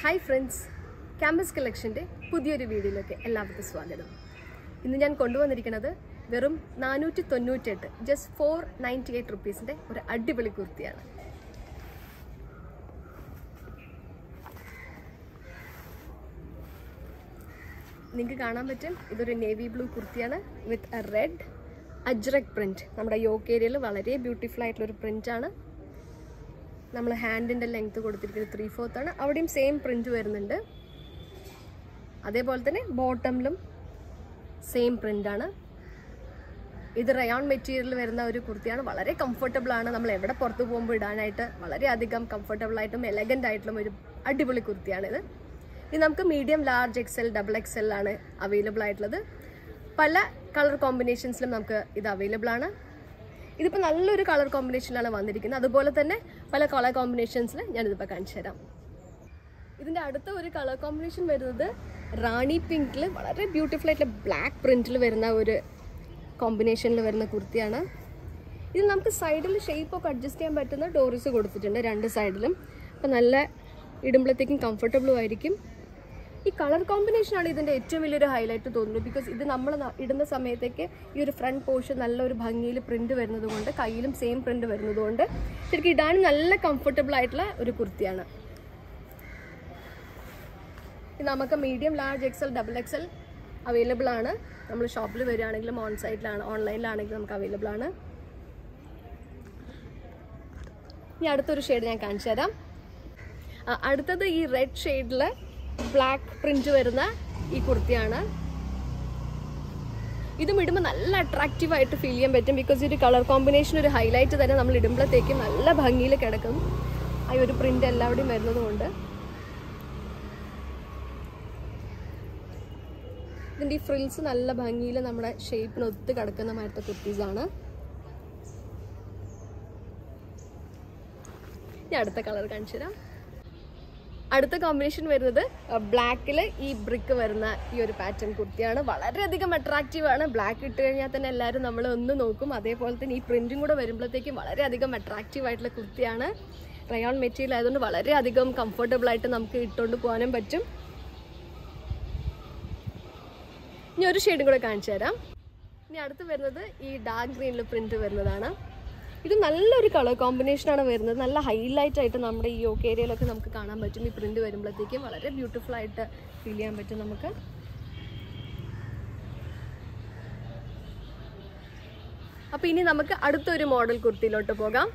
Hi friends campus കളക്ഷന്റെ പുതിയൊരു വീഡിയോയിലേക്ക് എല്ലാവർക്കും സ്വാഗതം. ഇന്ന് ഞാൻ കൊണ്ടുവന്നിരിക്കുന്നത് വെറും നാനൂറ്റി തൊണ്ണൂറ്റെട്ട് ജസ്റ്റ് ഫോർ നയന്റി എയ്റ്റ് റുപ്പീസിന്റെ ഒരു അടിപൊളി കുർത്തിയാണ്. നിങ്ങൾക്ക് കാണാൻ പറ്റും ഇതൊരു നേവി ബ്ലൂ കുർത്തിയാണ് with a red ajrakh print നമ്മുടെ യോക്ക് ഏരിയയിൽ വളരെ ബ്യൂട്ടിഫുൾ ആയിട്ടുള്ളൊരു പ്രിന്റാണ് നമ്മൾ ഹാൻഡിന്റെ ലെങ്ത് കൊടുത്തിരിക്കുന്നത് ത്രീ ആണ്. അവിടെയും സെയിം പ്രിന്റ് വരുന്നുണ്ട്. അതേപോലെ തന്നെ ബോട്ടമിലും സെയിം പ്രിന്റാണ് ഇത് റയോൺ മെറ്റീരിയൽ വരുന്ന ഒരു കുർത്തിയാണ്. വളരെ കംഫർട്ടബിൾ ആണ്. നമ്മൾ എവിടെ പുറത്ത് പോകുമ്പോൾ ഇടാനായിട്ട് വളരെയധികം കംഫർട്ടബിൾ ആയിട്ടും എലഗന്റ് ആയിട്ടുള്ള ഒരു അടിപൊളി കുർത്തിയാണിത്. ഇത് നമുക്ക് medium large XL double XL ആണ് അവൈലബിൾ ആയിട്ടുള്ളത്. പല കളർ കോമ്പിനേഷൻസിലും നമുക്ക് ഇത് അവൈലബിൾ ആണ്. ഇതിപ്പോൾ നല്ലൊരു കളർ കോമ്പിനേഷനിലാണ് വന്നിരിക്കുന്നത്. അതുപോലെ തന്നെ പല കളർ കോമ്പിനേഷൻസിൽ ഞാനിതിപ്പോൾ കാണിച്ചു തരാം. ഇതിന്റെ അടുത്ത ഒരു കളർ കോമ്പിനേഷൻ വരുന്നത് റാണി പിങ്കിൽ വളരെ ബ്യൂട്ടിഫുൾ ആയിട്ടുള്ള ബ്ലാക്ക് പ്രിന്റിൽ വരുന്ന ഒരു കോമ്പിനേഷനിൽ വരുന്ന കുർത്തിയാണ്. ഇത് നമുക്ക് സൈഡിൽ ഷേപ്പൊക്കെ അഡ്ജസ്റ്റ് ചെയ്യാൻ പറ്റുന്ന ഡോറീസ് കൊടുത്തിട്ടുണ്ട് രണ്ട് സൈഡിലും അപ്പോൾ നല്ല ഇടുമ്പോഴത്തേക്കും കംഫർട്ടബിളും ആയിരിക്കും. ഈ കളർ കോമ്പിനേഷനാണ് ഇതിന്റെ ഏറ്റവും വലിയൊരു ഹൈലൈറ്റ് തോന്നുന്നത്. ബിക്കോസ് ഇത് നമ്മൾ ഇടുന്ന സമയത്തേക്ക് ഈ ഒരു ഫ്രണ്ട് പോർഷൻ നല്ലൊരു ഭംഗിയിൽ പ്രിന്റ് വരുന്നത് കൊണ്ട് കയ്യിലും സെയിം പ്രിന്റ് വരുന്നത് കൊണ്ട് ശരിക്കും ഇടാനും നല്ല കംഫർട്ടബിൾ ആയിട്ടുള്ള ഒരു കുർത്തിയാണ്. നമുക്ക് medium large XL double XL available ആണ്. നമ്മൾ ഷോപ്പിൽ വരികയാണെങ്കിലും ഓൺ സൈറ്റിലാണ് ഓൺലൈനിലാണെങ്കിലും നമുക്ക് അവൈലബിൾ ആണ്. ഇനി അടുത്തൊരു ഷെയ്ഡ് ഞാൻ കാണിച്ചു തരാം അടുത്തത് ഈ റെഡ് ഷെയ്ഡിൽ ബ്ലാക്ക് പ്രിന്റ് വരുന്ന ഈ കുർത്തിയാണ്. ഇതും ഇടുമ്പോൾ നല്ല അട്രാക്റ്റീവ് ആയിട്ട് ഫീൽ ചെയ്യാൻ പറ്റും ബിക്കോസ് ഒരു കളർ കോമ്പിനേഷൻ ഒരു ഹൈലൈറ്റ് തന്നെ നമ്മൾ ഇടുമ്പോഴത്തേക്കും നല്ല ഭംഗിയിൽ കിടക്കും. ആ ഒരു പ്രിന്റ് എല്ലാവിടെയും വരുന്നത് കൊണ്ട് ഇതിന്റെ ഈ ഫ്രിൽസ് നല്ല ഭംഗിയിൽ നമ്മുടെ ഷേപ്പിന് ഒത്ത് കിടക്കുന്ന മാറ്റത്തെ കുർത്തീസാണ് ഞാൻ അടുത്ത കളർ കാണിച്ചു തരാം അടുത്ത കോമ്പിനേഷൻ വരുന്നത് ബ്ലാക്കിൽ ഈ ബ്രിക്ക് വരുന്ന ഈ ഒരു പാറ്റേൺ കുർത്തിയാണ്. വളരെയധികം അട്രാക്റ്റീവ് ആണ്. ബ്ലാക്ക് ഇട്ട് കഴിഞ്ഞാൽ തന്നെ എല്ലാവരും നമ്മൾ ഒന്ന് നോക്കും. അതേപോലെ തന്നെ ഈ പ്രിന്റും കൂടെ വരുമ്പോഴത്തേക്കും വളരെയധികം അട്രാക്റ്റീവ് ആയിട്ടുള്ള കുർത്തിയാണ്. റയോൺ മെറ്റീരിയൽ ആയതുകൊണ്ട് വളരെയധികം കംഫർട്ടബിൾ ആയിട്ട് നമുക്ക് ഇട്ടുകൊണ്ട് പോകാനും പറ്റും. ഇനി ഒരു ഷെയ്ഡും കൂടെ കാണിച്ചു തരാം ഇനി അടുത്ത് വരുന്നത് ഈ ഡാർക്ക് ഗ്രീനിൽ പ്രിന്റ് വരുന്നതാണ്. ഇത് നല്ലൊരു കളർ കോമ്പിനേഷനാണ് വരുന്നത്. നല്ല ഹൈലൈറ്റ് ആയിട്ട് നമ്മുടെ ഈ യോക്ക് ഏരിയയിലൊക്കെ നമുക്ക് കാണാൻ പറ്റും. ഈ പ്രിന്റ് വരുമ്പോഴത്തേക്കും വളരെ ബ്യൂട്ടിഫുൾ ആയിട്ട് ഫീൽ ചെയ്യാൻ പറ്റും നമുക്ക്. അപ്പോൾ ഇനി നമുക്ക് അടുത്തൊരു മോഡൽ കുർത്തിയിലോട്ട് പോകാം.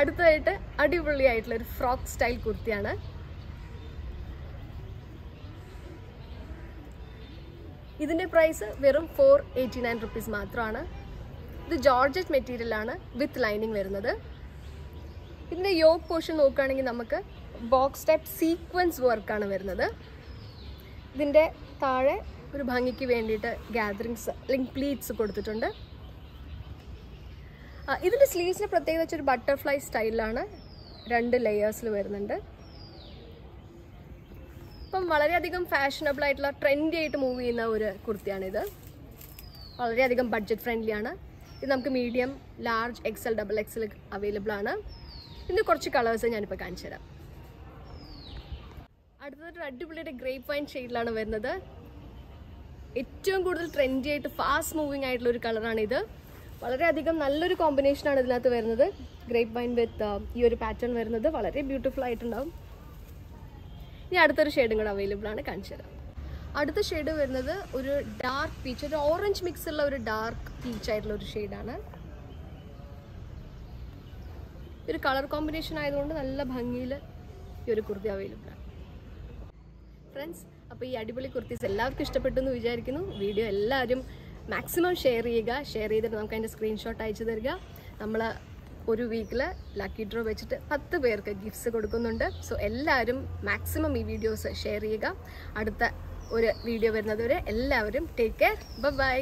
അടുത്തതായിട്ട് അടിപൊളിയായിട്ടുള്ള ഒരു ഫ്രോക്ക് സ്റ്റൈൽ കുർത്തിയാണ്. ഇതിന്റെ പ്രൈസ് വെറും ഫോർ എയ്റ്റി നയൻ റുപ്പീസ് മാത്രമാണ്. ഇത് ജോർജറ്റ് മെറ്റീരിയലാണ് വിത്ത് ലൈനിങ് വരുന്നത്. ഇതിന്റെ യോക്ക് പോർഷൻ നോക്കുകയാണെങ്കിൽ നമുക്ക് ബോക്സ് ടൈപ്പ് സീക്വൻസ് വർക്കാണ് വരുന്നത്. ഇതിന്റെ താഴെ ഒരു ഭംഗിക്ക് വേണ്ടിയിട്ട് ഗ്യാതറിങ്സ് അല്ലെങ്കിൽ പ്ലീറ്റ്സ് കൊടുത്തിട്ടുണ്ട്. ഇതിന്റെ സ്ലീവ്സിന് പ്രത്യേകത വെച്ചൊരു ബട്ടർഫ്ലൈ സ്റ്റൈലാണ് രണ്ട് ലെയേഴ്സിൽ വരുന്നുണ്ട്. ഇപ്പം വളരെയധികം ഫാഷനബിൾ ആയിട്ടുള്ള ട്രെൻഡി ആയിട്ട് മൂവ് ചെയ്യുന്ന ഒരു കുർത്തിയാണിത്. വളരെയധികം ബഡ്ജറ്റ് ഫ്രണ്ട്ലി ആണ്. ഇത് നമുക്ക് medium large XL double XL available ആണ്. ഇന്ന് കുറച്ച് കളേഴ്സ് ഞാനിപ്പോൾ കാണിച്ചു തരാം. അടുത്തതൊരു അടിപൊളിയുടെ ഗ്രേപ്പ് വൈൻ ഷെയ്ഡിലാണ് വരുന്നത്. ഏറ്റവും കൂടുതൽ ട്രെൻഡി ആയിട്ട് ഫാസ്റ്റ് മൂവിങ് ആയിട്ടുള്ള ഒരു കളറാണ് ഇത്. വളരെയധികം നല്ലൊരു കോമ്പിനേഷനാണ് ഇതിനകത്ത് വരുന്നത്. ഗ്രേപ്പ് വൈൻ വിത്ത് ഈ ഒരു പാറ്റേൺ വരുന്നത്. വളരെ ബ്യൂട്ടിഫുൾ ആയിട്ടുണ്ടാവും. ഇനി അടുത്തൊരു ഷെയ്ഡും കൂടെ അവൈലബിൾ ആണ്. കാണിച്ചു തരാം. അടുത്ത ഷെയ്ഡ് വരുന്നത് ഒരു ഡാർക്ക് പീച്ച് ഒരു ഓറഞ്ച് മിക്സ് ഉള്ള ഒരു ഡാർക്ക് പീച്ച് ആയിട്ടുള്ള ഒരു ഷെയ്ഡാണ് ഒരു കളർ കോമ്പിനേഷൻ ആയതുകൊണ്ട് നല്ല ഭംഗിയിൽ ഈ ഒരു കുർത്തി അവൈലബിൾ ആണ്. ഫ്രണ്ട്സ് അപ്പോൾ ഈ അടിപൊളി കുർത്തീസ് എല്ലാവർക്കും ഇഷ്ടപ്പെട്ടു എന്ന് വിചാരിക്കുന്നു. വീഡിയോ എല്ലാവരും മാക്സിമം ഷെയർ ചെയ്യുക. ഷെയർ ചെയ്തിട്ട് നമുക്ക് അതിന്റെ സ്ക്രീൻഷോട്ട് അയച്ചു തരിക. നമ്മൾ ഒരു വീക്കിൽ ലക്കി ഡ്രോ വെച്ചിട്ട് പത്ത് പേർക്ക് ഗിഫ്റ്റ്സ് കൊടുക്കുന്നുണ്ട്. സോ എല്ലാവരും മാക്സിമം ഈ വീഡിയോസ് ഷെയർ ചെയ്യുക. അടുത്ത ഒരു വീഡിയോ വരുന്നത് വരെ എല്ലാവരും ടേക്ക് കെയർ ബൈ